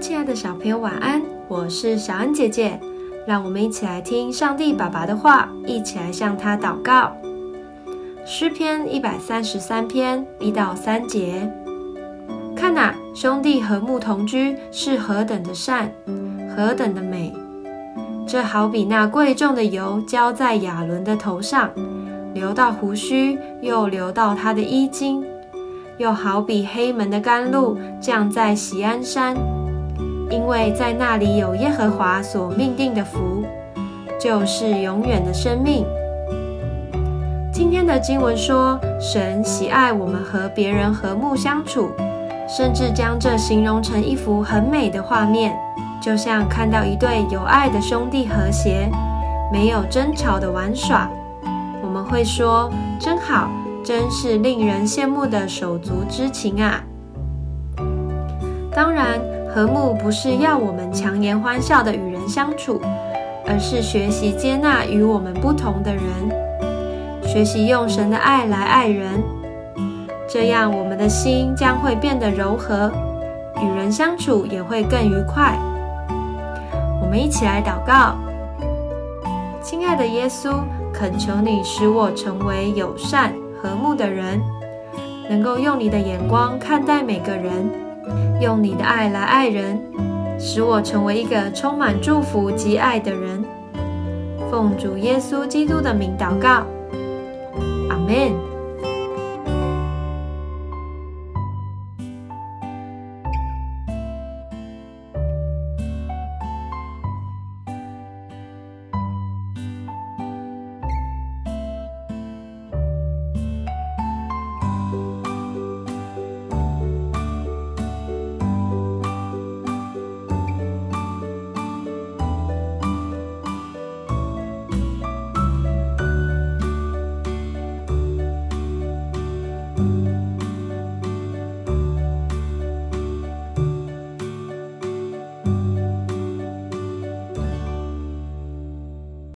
亲爱的小朋友，晚安！我是小恩姐姐，让我们一起来听上帝爸爸的话，一起来向他祷告。诗篇一百三十三篇一到三节，看哪，兄弟和睦同居是何等的善，何等的美！这好比那贵重的油浇在亚伦的头上，流到胡须，又流到他的衣襟。又好比黑门的甘露降在锡安山，因为在那里有耶和华所命定的福，就是永远的生命。今天的经文说，神喜爱我们和别人和睦相处，甚至将这形容成一幅很美的画面，就像看到一对有爱的兄弟和谐，没有争吵的玩耍，我们会说真好。真是令人羡慕的手足之情啊！当然，和睦不是要我们强颜欢笑的与人相处，而是学习接纳与我们不同的人，学习用神的爱来爱人。这样，我们的心将会变得柔和，与人相处也会更愉快。我们一起来祷告：亲爱的耶稣，恳求你使我成为友善。和睦的人，能够用你的眼光看待每个人，用你的爱来爱人，使我成为一个充满祝福及爱的人。奉主耶稣基督的名祷告，阿门。